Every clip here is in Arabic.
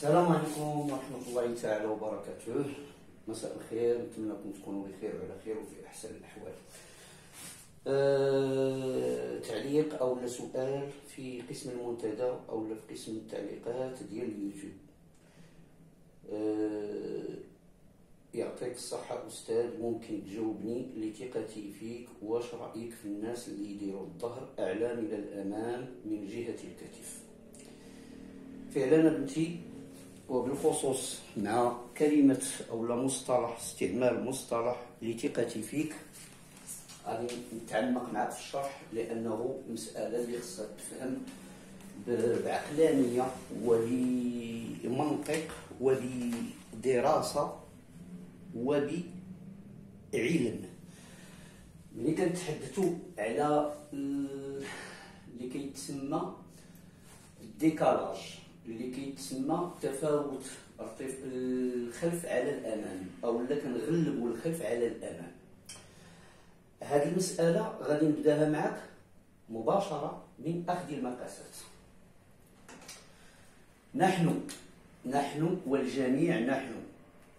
السلام عليكم ورحمة الله تعالى وبركاته. مساء الخير نتمنىكم تكونوا بخير وعلى خير وفي أحسن الأحوال. أه... تعليق أو سؤال في قسم المنتدى أو في قسم التعليقات ديال اليوتيوب. أه... يعطيك الصحة أستاذ ممكن تجاوبني لثقتي فيك واش رأيك في الناس اللي يديروا الظهر أعلى من الأمام من جهة الكتف. فعلا بنتي وبالخصوص مع كلمة أو مصطلح استعمال مصطلح لثقتي فيك. غادي نتعمق معك في الشرح لأنه مسألة اللي خصها تفهم بعقلانية وبمنطق وبدراسة وبعلم. ملي كنتحدثوا على اللي كيتسمى الديكالاج. اللي كيتسمى تفاوت الخلف على الأمام أو لا كنغلبوا الخلف على الأمام. هذه المسألة غادي نبدأها معك مباشرة من أخذ المقاسات. نحن نحن والجميع نحن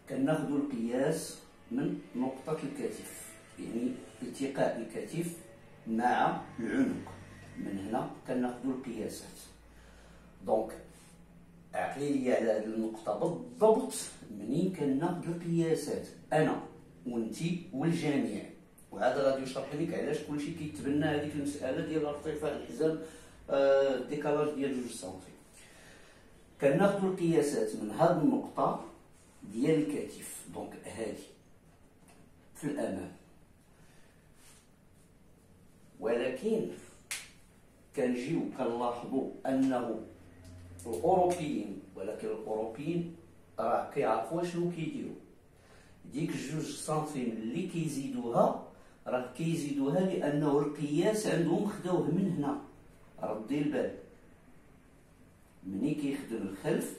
كناخذ القياس من نقطة الكتف يعني التقاء الكتف مع العنق. من هنا كناخذ القياسات. donc عقلي لي على هذه النقطة. بالضبط منين كناخذ القياسات؟ أنا وأنتي والجميع. وهذا غادي يشرح لك علاش كلشي كيتبنى هذيك المسألة ديال ارتفاع الحزام آه، ديال جوج سنتي. كناخذ القياسات من هذه النقطة ديال الكتف. donc هذه في الأمام. ولكن كنجيو كنلاحظوا أنه الأوروبيين ولكن الأوروبيين راه كيعرفوا شنو كيديروا. ديك جوج سنتيم اللي كيزيدوها راه كيزيدوها لأنه القياس عندهم خداوه من هنا. ردي البال. مني كيخدم الخلف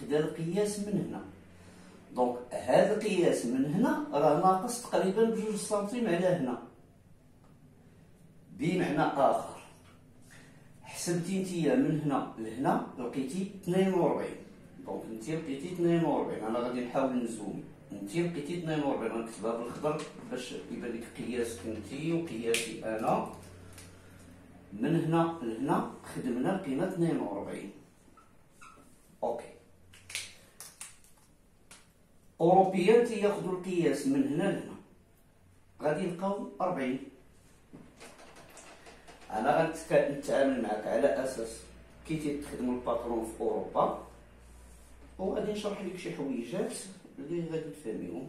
خدا القياس من هنا. donc هذا القياس من هنا راه ناقص تقريبا بجوج سنتيم على هنا. بمعنى آخر. حسبتي نتيا من هنا لهنا لقيتي 42 donc انت لقيتي 42 أنا غادي نحاول نزوم انت لقيتي 42 غنكتبها بالخضر باش يبان لك قياسك انت وقياسي أنا من هنا لهنا خدمنا لقينا 42 OK européen تياخذوا القياس من هنا لهنا غادي نلقاو 40 أنا غنتعامل معك على أساس كي تخدموا ال patron في أوروبا وغادي نشرح لك شي حويجات اللي غادي تفهميهم.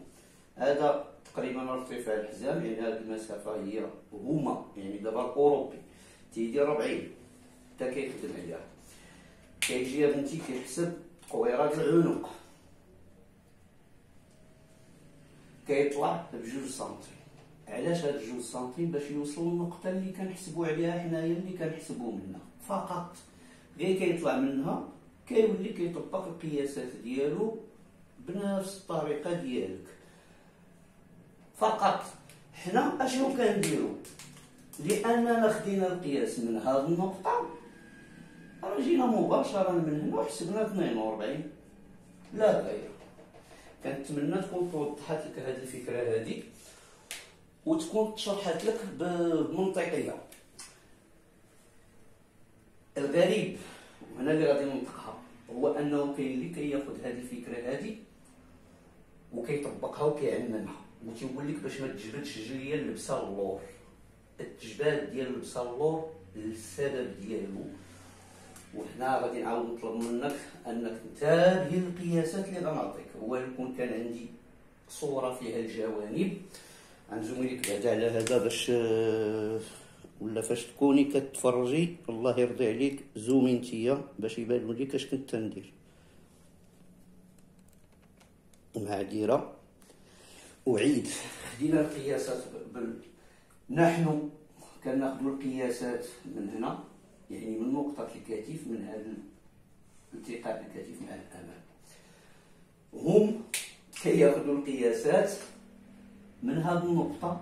هذا تقريبا ارتفاع الحزام يعني هذه المسافة هي هما يعني دابا الأوروبي. تيدير 40 حتى كيخدم عليها. كيجي يا بنتي كيحسب تقويرات العنق. كيطلع بجوج سنتي علاش هاد جوج سنتيم باش يوصلوا للنقطة اللي كنحسبوا عليها حنايا اللي كنحسبوا منها؟ فقط. غير كيطلع منها كيولي كيطبق القياسات ديالو بنفس الطريقة ديالك. فقط. حنا أشنو كنديرو؟ لأننا خدينا القياس من هاد النقطة راه جينا مباشرة من هنا وحسبنا 42 لا غير. كنتمنى تكون توضحات لك هذه الفكرة هذه وتكون تشرحت لك بمنطقية. الغريب وهنا اللي غادي ننطقها هو أنه كاين اللي كياخذ هذه الفكرة هذه وكيطبقها وكيعممها. وتيقول لك باش ما تجبدش جليا اللبسه اللور. التجباد ديال اللبسه اللور السبب ديالو. وحنا غادي نعاود نطلب منك أنك تنتبه للقياسات اللي غنعطيك. هو يكون كان عندي صورة فيها الجوانب. غنزوم لك بعدا على هذا باش ولا فاش تكوني كتفرجي الله يرضي عليك زومي نتيا باش يبان لك اش كنت ندير مع أعيد. خدينا القياسات بال... نحن كناخذوا القياسات من هنا يعني من نقطة الكتف من هذا التقاء الكتف مع الأمام. هم كياخذوا القياسات من هذه النقطة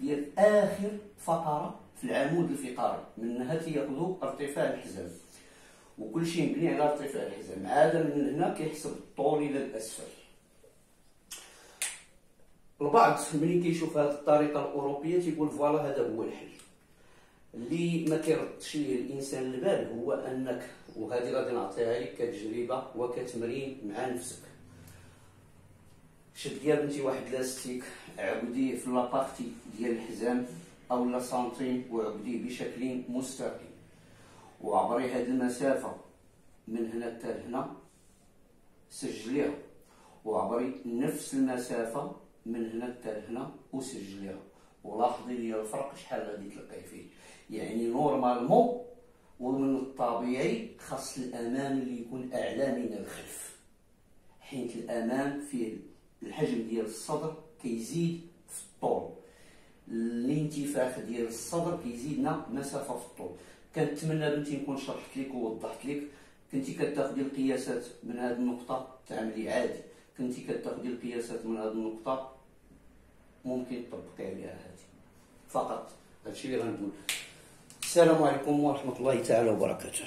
ديال آخر فقرة في العمود الفقري منها تياخذوا ارتفاع الحزام. وكل شيء مبني على ارتفاع الحزام. عاد من هنا كيحسب الطول إلى الأسفل. البعض ملي كيشوف هذه الطريقة الأوروبية تيقول voilà هذا هو الحل. اللي ما كيردش ليه الإنسان البال هو أنك وهذه غادي نعطيها لك كتجربة وكتمرين مع نفسك. شد يا بنتي واحد élastique عبديه في la partie ديال الحزام أو لا سنتيم وعبديه بشكل مستقيم. وعبري هذه المسافة من هنا حتى لهنا سجليها وعبري نفس المسافة من هنا حتى لهنا وسجليها ولاحظي لي الفرق شحال غادي تلقاي فيه. يعني نورمالمون ومن الطبيعي خاص الأمام اللي يكون أعلى من الخلف. حيث الأمام فيه الحجم ديال الصدر كيزيد في الطول. الانتفاخ ديال الصدر كيزيدنا مسافة في الطول. كنتمنى بنتي نكون شرحت لك ووضحت لك. كنتي كتاخدي القياسات من هذه النقطة تعملي عادي. كنتي كتاخدي القياسات من هذه النقطة ممكن تطبقي عليها هذه فقط هادشي اللي غنقول. السلام عليكم ورحمة الله تعالى وبركاته.